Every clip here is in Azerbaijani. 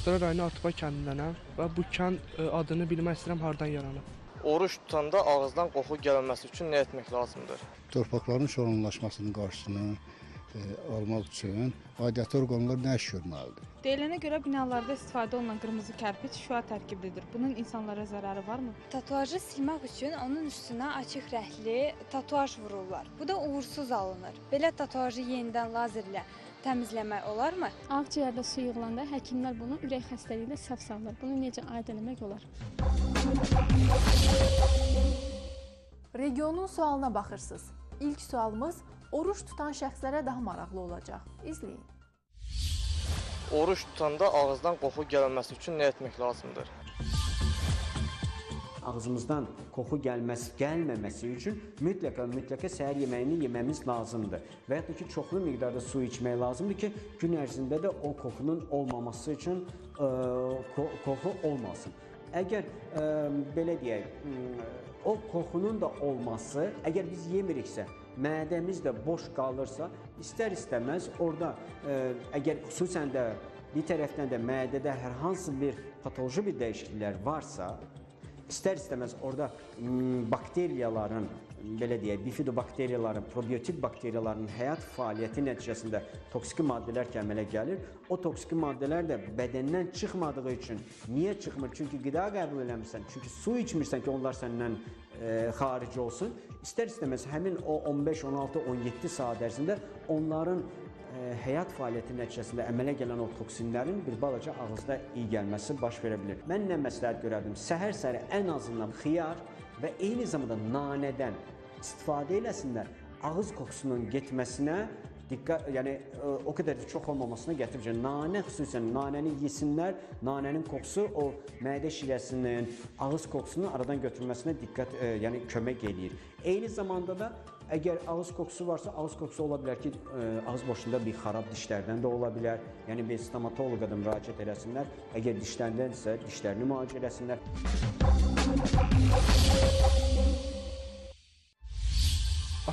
Astara rayonu Atıba kəndindənəm və bu kənd ə, adını bilmək istəyirəm hardan yaranıb. Oruç tutanda ağızdan qoxu gəlməsi üçün nə etmək lazımdır? torpaqların şoranlaşmasının qarşısını e, almaq üçün aidiyyatı orqanlar nə iş görməlidir? Deyilənə görə binalarda istifadə olunan qırmızı kərpic şüa tərkiblidir. Bunun insanlara zərəri varmı? Tatuajı silmək üçün onun üstünə açıq rəngli tatuaj vururlar. Bu da uğursuz alınır. Belə tatuajı yenidən lazerlə təmizləmək olarmı? Ağciyərdə su yığılanda həkimlər bunu ürək xəstəliyi ilə səhv salırlar. Bunu necə aid etmək olar? Regionun sualına baxırsınız. İlk sualımız oruç tutan şəxslərə daha maraqlı olacaq. İzləyin. Oruç tutanda ağızdan qoxu gəlməsi üçün nə etmək lazımdır? ağzımızdan qoxu gəlməsi, gəlməməsi üçün mütləqa mütləqa səhər yeməyini yeməmiz lazımdır. Və ya da ki, çoxlu miqdarda su içmək lazımdır ki, gün ərzində də o qoxunun olmaması üçün ə, ko qoxu olmasın. Əgər ə, belə deyək, m, o qoxunun da olması, əgər biz yemiriksə, mədəmiz də boş qalırsa, istər-istəməz orada ə, əgər xüsusən də bir tərəfdən də mədədə hər hansı bir patoloji bir dəyişikliklər varsa, İstər-istəməz orada bakteriyaların, belə deyək, bifidobakteriyaların, probiotik bakteriyaların həyat fəaliyyəti nəticəsində toksiki maddələr ki əmələ gəlir. O toksiki maddələr də bədəndən çıxmadığı üçün niyə çıxmır? Çünki qida qəbul eləmirsən, çünki su içmirsən ki, onlar səndən e, xaric olsun. İstər-istəməz həmin o 15, 16, 17 saat ərzində onların ə, həyat fəaliyyəti nəticəsində əmələ gələn o toksinlərin bir balaca ağızda iyi gəlməsi baş verə bilər. Mən nə məsləhət görərdim? Səhər-səhər ən azından xiyar və eyni zamanda nanədən istifadə eləsinlər. Ağız qoxusunun getməsinə diqqət, yəni ə, o qədər də çox olmamasına gətirəcək. Nanə xüsusən nanəni yesinlər. Nanənin qoxusu o mədə şirəsinin, ağız qoxusunu aradan götürməsinə diqqət, ə, yəni kömək eləyir. Eyni zamanda da əgər ağız qoxusu varsa, ağız qoxusu ola bilər ki, ə, ağız boşluğunda bir xarab dişlərdən də ola bilər. Yəni bir stomatoloqa da müraciət eləsinlər. Əgər dişlərdənsə, dişlərini müalicə eləsinlər.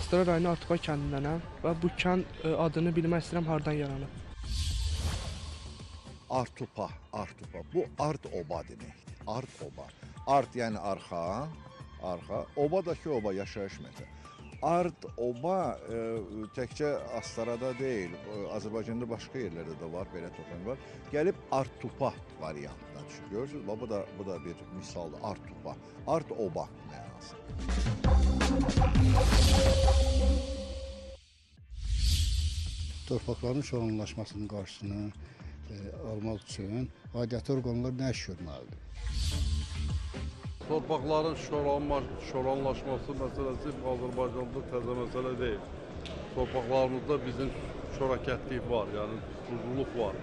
Astara rayonu Atıba kəndindənəm və bu kənd ə, adını bilmək istəyirəm hardan yaranıb. Artupa, artupa. Bu art oba deməkdir. Art oba. Art yəni arxa, arxa. Oba da ki, oba yaşayış məkani. Art oba e, təkcə Astarada deyil, e, Azərbaycanda başqa yerlərdə də var, belə toxum var. Gəlib artupa variantına düşür. Görürsüz, bu da bu da bir misaldır. Artupa. Art oba mənası. Torpaqların şoranlaşmasının qarşısını e, almaq üçün aidiyyatı orqanlar nə iş görməlidir? Torpaqların şoranma, şoranlaşması məsələsi Azərbaycanda təzə məsələ deyil. Torpaqlarımızda bizim şörakətlik var, yəni duzluluq var.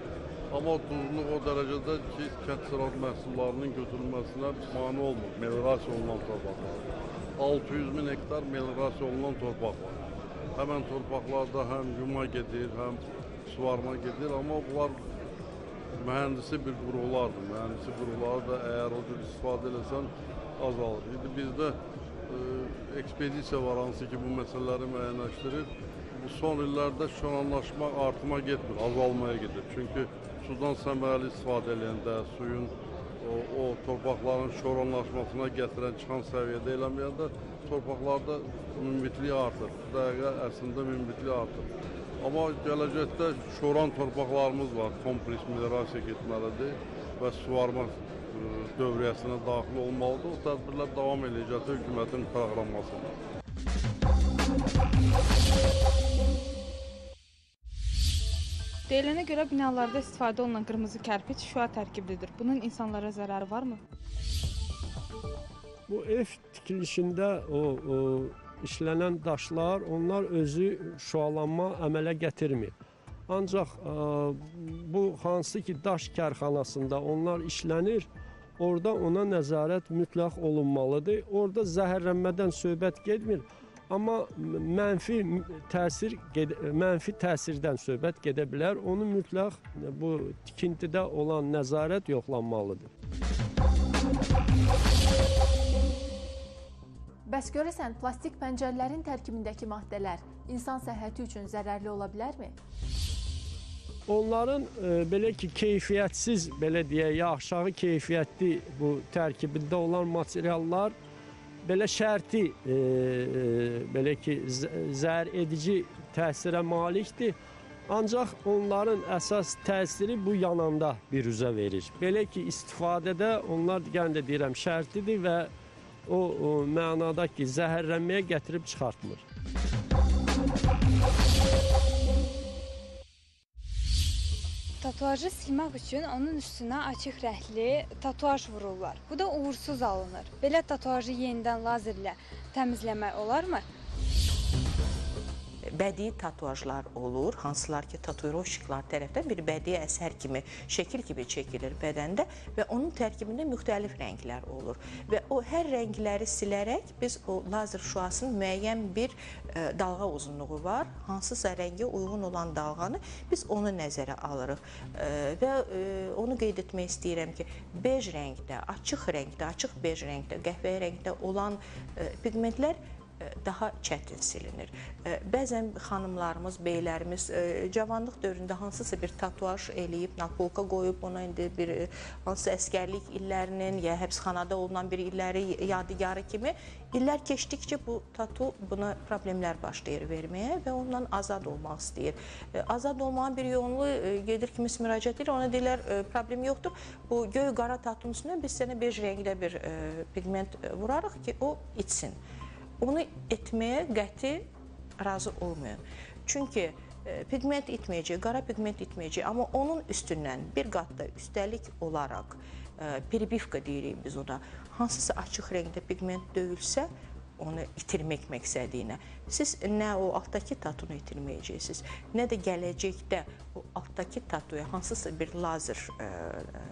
Amma duzluluq o dərəcədə ki, kənd ziraat məhsullarının götürülməsinə mane olmur, meliorasiya olunan torpaqlar. 600 min hektar meliorasiya olunan torpaq var. Həmən torpaqlarda həm yuma gedir, həm suvarma gedir, amma bunlar mühəndisi bir qurğulardır. Mühəndisi qurğuları da əgər o cür istifadə eləsən azalır. İndi bizdə e, ekspedisiya var hansı ki bu məsələləri müəyyənləşdirir. Bu son illərdə şoranlaşma artıma getmir, azalmaya gedir. Çünki sudan səmərəli istifadə edəndə, suyun o, o torpaqların şoranlaşmasına gətirən çıxan səviyyədə eləməyəndə torpaqlarda münbitlik artır. Dəqiqə əslində münbitlik artır. Amma gələcəkdə şoran torpaqlarımız var, kompleks minerasiya getməlidir və suvarma e, dövriyyəsinə daxil olmalıdır. O tədbirlər davam eləyəcəkdir hökumətin proqrammasında. Deyilənə görə binalarda istifadə olunan qırmızı kərpic şüa tərkiblidir. Bunun insanlara zərəri varmı? Bu ev tikilişində o, o işlənən daşlar, onlar özü şualanma əmələ gətirmir. Ancaq ə, bu hansı ki daş kərxanasında onlar işlənir, orada ona nəzarət mütləq olunmalıdır. Orada zəhərlənmədən söhbət getmir, amma mənfi təsir mənfi təsirdən söhbət gedə bilər. Onu mütləq bu tikintidə olan nəzarət yoxlanmalıdır. Bəs görəsən plastik pəncərələrin tərkibindəki maddələr insan səhhəti üçün zərərli ola bilərmi? onların e, belə ki, keyfiyyətsiz, belə deyək, ya aşağı keyfiyyətli bu tərkibində olan materiallar belə şərti e, e, belə ki, zəhər edici təsirə malikdir. Ancaq onların əsas təsiri bu yananda bir üzə verir. Belə ki, istifadədə onlar yenə də deyirəm şərtidir və o, o mənada ki, zəhərlənməyə gətirib çıxartmır. Tatuajı silmək üçün onun üstünə açıq rəngli tatuaj vururlar. Bu da uğursuz alınır. Belə tatuajı yenidən lazerlə təmizləmək olarmı? Bədii tatuajlar olur, hansılar ki, tatuirovşiklar tərəfindən bir bədii əsər kimi, şəkil kimi çəkilir bədəndə və onun tərkibində müxtəlif rənglər olur. Və o hər rəngləri silərək biz o lazer şüasının müəyyən bir ə, dalğa uzunluğu var. Hansısa rəngə uyğun olan dalğanı biz onu nəzərə alırıq. Ə, və ə, onu qeyd etmək istəyirəm ki, bej rəngdə, açıq rəngdə, açıq bej rəngdə, qəhvəyi rəngdə olan pigmentlər daha çətin silinir. Ə, Bəzən xanımlarımız, beylərimiz ə, cavanlıq dövründə hansısa bir tatuaj eləyib, napolka qoyub, ona indi bir ə, hansı əskərlik illərinin ya həbsxanada olunan bir illəri yadigarı kimi illər keçdikcə bu tatu buna problemlər başlayır verməyə və ondan azad olmaq istəyir. Azad olmağın bir yolunu gedir kimisi müraciət edir, ona deyirlər problem yoxdur. Bu göy qara tatunun üstünə biz sənə bej rəngdə bir pigment vurarıq ki, o itsin onu etməyə qəti razı olmuyor. Çünki e, pigment itməyəcək, qara pigment itməyəcək, amma onun üstündən bir qat da üstəlik olaraq e, peribivka deyirik biz ona. Hansısa açıq rəngdə pigment döyülsə, onu itirmək məqsədi ilə siz nə o altdakı tatunu itirməyəcəksiniz, nə də gələcəkdə o altdakı tatuya hansısa bir lazer ə, ə,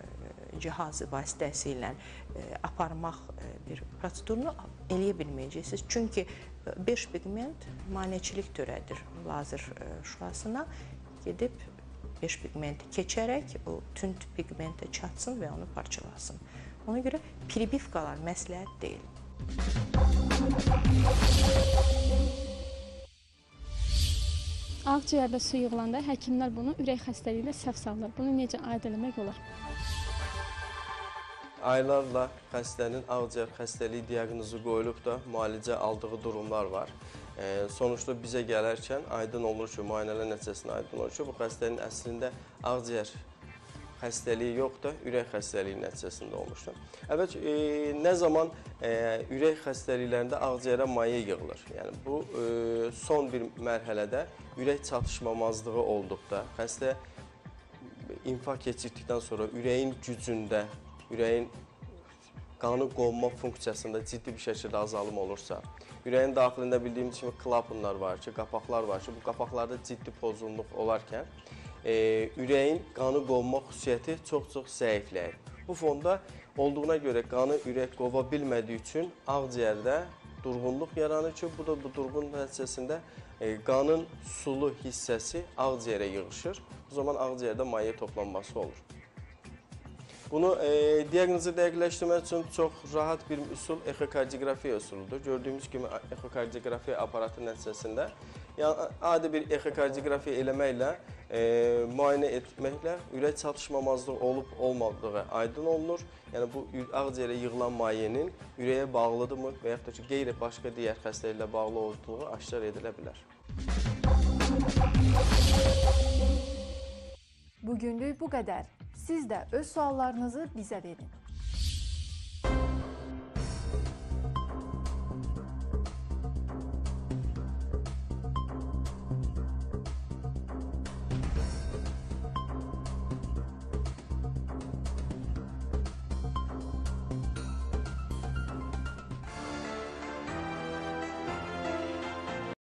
cihazı vasitəsilə ə, aparmaq ə, bir prosedurunu eləyə bilməyəcəksiniz. Çünki ə, beş pigment maneçilik törədir lazer ə, şüasına gedib beş pigmenti keçərək o tünd pigmentə çatsın və onu parçalasın. Ona görə piribivkalar məsləhət deyil. Ağciyərdə su yığılanda həkimlər bunu ürək xəstəliyi ilə səhv salırlar. Bunu necə aid etmək olar? Aylarla xəstənin ağciyər xəstəliyi diaqnozu qoyulub da müalicə aldığı durumlar var. E, sonuçta bizə gələrkən aydın olur ki, müayinələr nəticəsində aydın olur ki, bu xəstənin əslində ağciyər xəstəliyi yox da ürək xəstəliyi nəticəsində olmuşdur. Əvvəl e, nə zaman e, ürək xəstəliklərində ağciyərə maye yığılır. Yəni bu e, son bir mərhələdə ürək çatışmamazlığı olduqda xəstə infarkt keçirdikdən sonra ürəyin gücündə, ürəyin qanı qovma funksiyasında ciddi bir şəkildə azalma olursa, ürəyin daxilində bildiyimiz kimi klapanlar var ki, qapaqlar var ki, bu qapaqlarda ciddi pozğunluq olarkən e, ürəyin qanı qovma xüsusiyyəti çox-çox zəifləyir. Bu fonda olduğuna görə qanı ürək qova bilmədiyi üçün ağciyərdə durğunluq yaranır ki, bu da bu durğun nəticəsində e, qanın sulu hissəsi ağciyərə yığışır. Bu zaman ağciyərdə maye toplanması olur. Bunu e, diaqnozu dəqiqləşdirmək üçün çox rahat bir üsul ekokardiografiya üsuludur. Gördüyümüz kimi ekokardiografiya aparatı nəticəsində yəni adi bir ekokardiografiya eləməklə e, müayinə etməklə ürək çatışmamazlığı olub olmadığı aydın olunur. Yəni bu ağciyərə yığılan mayenin ürəyə bağlıdırmı və yaxud da ki, qeyri başqa digər xəstəliklə bağlı olduğu aşkar edilə bilər. Bugünlük bu qədər. Siz də öz suallarınızı bizə verin.